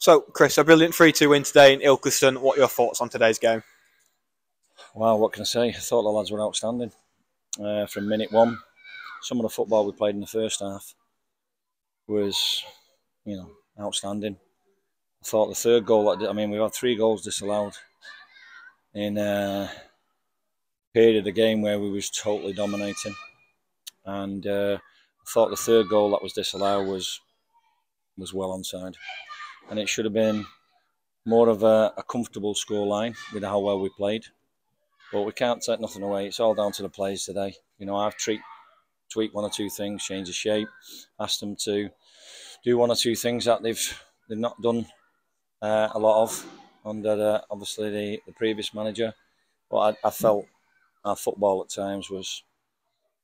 So, Chris, a brilliant 3 2 win today in Ilkeston. What are your thoughts on today's game? Well, what can I say? I thought the lads were outstanding uh, from minute one. Some of the football we played in the first half was, you know, outstanding. I thought the third goal, I mean, we've had three goals disallowed in a period of the game where we was totally dominating. And uh, I thought the third goal that was disallowed was was well onside. And it should have been more of a, a comfortable scoreline with how well we played. But we can't take nothing away. It's all down to the players today. You know, I've treat, tweaked one or two things, changed the shape, asked them to do one or two things that they've they've not done uh, a lot of under obviously the, the previous manager. But I, I, felt our football at times was,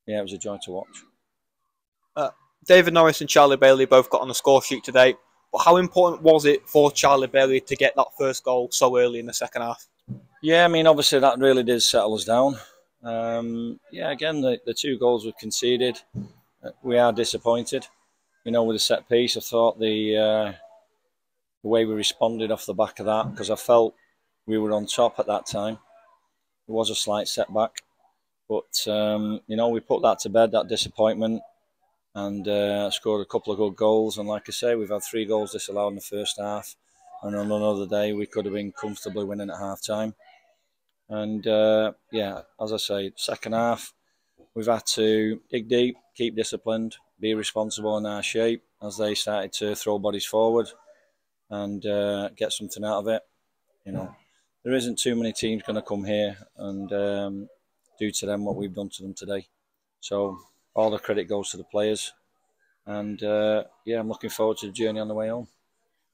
yeah, it was a joy to watch. Uh, David Norris and Charlie Bailey both got on the score sheet today. But how important was it for Charlie Bailey to get that first goal so early in the second half? Yeah, I mean, obviously that really did settle us down. Um, yeah, again, the, the two goals were conceded. Uh, we are disappointed. You know, with the set piece, I thought the uh, the way we responded off the back of that, because I felt we were on top at that time. It was a slight setback, but um, you know, we put that to bed, that disappointment, and uh, scored a couple of good goals. And like I say, we've had three goals disallowed in the first half, and on another day we could have been comfortably winning at half time. And uh, yeah, as I say, second half, we've had to dig deep, keep disciplined, be responsible in our shape as they started to throw bodies forward and uh, get something out of it. You know, there isn't too many teams going to come here and um, do to them what we've done to them today. So all the credit goes to the players. And uh, yeah, I'm looking forward to the journey on the way home.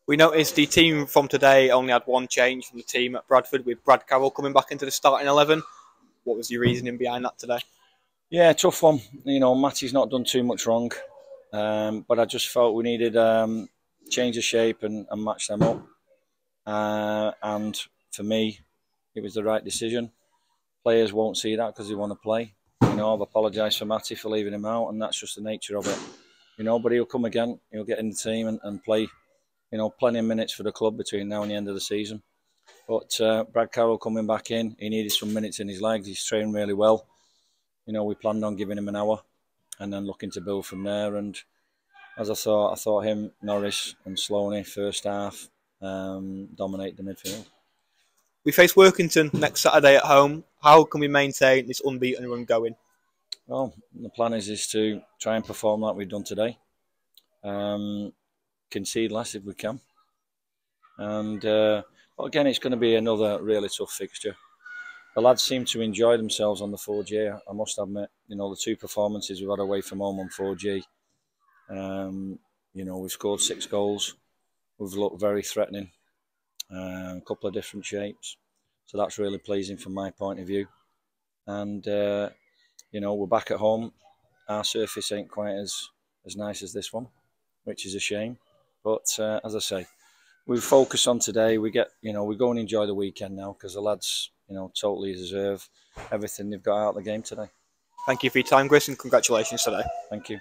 We noticed the team from today only had one change from the team at Bradford with Brad Carroll coming back into the starting 11. What was your reasoning behind that today? Yeah, tough one. You know, Matty's not done too much wrong, um, but I just felt we needed um, change of shape and, and match them up. Uh, and for me, it was the right decision. Players won't see that because they want to play. You know, I've apologised for Matty for leaving him out, and that's just the nature of it. You know, but he'll come again. He'll get in the team and, and play. You know, plenty of minutes for the club between now and the end of the season. But uh, Brad Carroll coming back in, he needed some minutes in his legs. He's trained really well. You know, we planned on giving him an hour, and then looking to build from there. And as I thought, I thought him, Norris, and Sloaney first half um, dominate the midfield. We face Workington next Saturday at home. How can we maintain this unbeaten run going? Well, the plan is is to try and perform like we've done today. Um, concede less if we can, and uh, but again, it's going to be another really tough fixture. The lads seem to enjoy themselves on the 4G. I must admit, you know, the two performances we've had away from home on 4G. Um, you know, we've scored six goals. We've looked very threatening uh, a couple of different shapes. So that's really pleasing from my point of view. And, uh, you know, we're back at home. Our surface ain't quite as, as nice as this one, which is a shame. But uh, as I say, we focus on today. We get, you know, we go and enjoy the weekend now because the lads, you know, totally deserve everything they've got out of the game today. Thank you for your time, Chris, and congratulations today. Thank you.